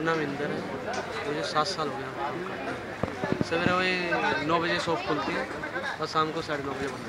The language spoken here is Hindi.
मेरा नाम इंदर है। मुझे सात साल हो गया सवेरे वही नौ बजे शॉप खुलती है और शाम को साढ़े नौ बजे बंद